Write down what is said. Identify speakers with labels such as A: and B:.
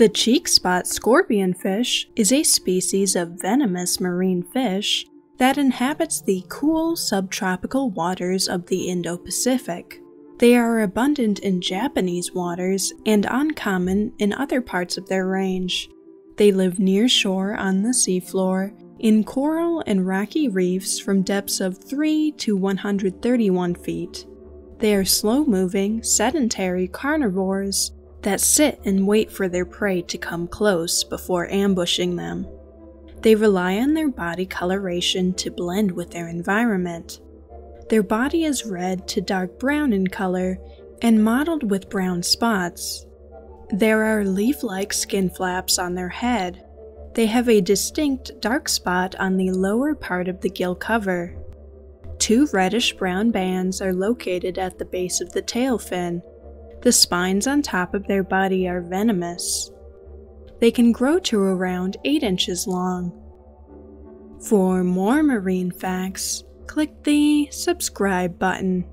A: The cheek spot scorpionfish is a species of venomous marine fish that inhabits the cool subtropical waters of the Indo Pacific. They are abundant in Japanese waters and uncommon in other parts of their range. They live near shore on the seafloor, in coral and rocky reefs from depths of 3 to 131 feet. They are slow moving, sedentary carnivores that sit and wait for their prey to come close before ambushing them. They rely on their body coloration to blend with their environment. Their body is red to dark brown in color and mottled with brown spots. There are leaf like skin flaps on their head. They have a distinct dark spot on the lower part of the gill cover. Two reddish brown bands are located at the base of the tail fin. The spines on top of their body are venomous. They can grow to around 8 inches long. For more marine facts, click the subscribe button.